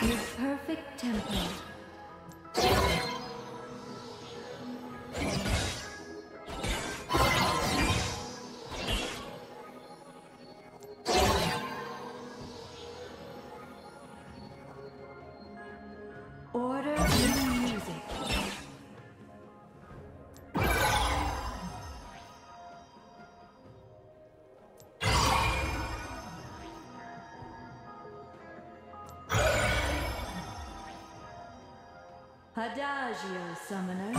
With perfect tempo. Adagio, summoner.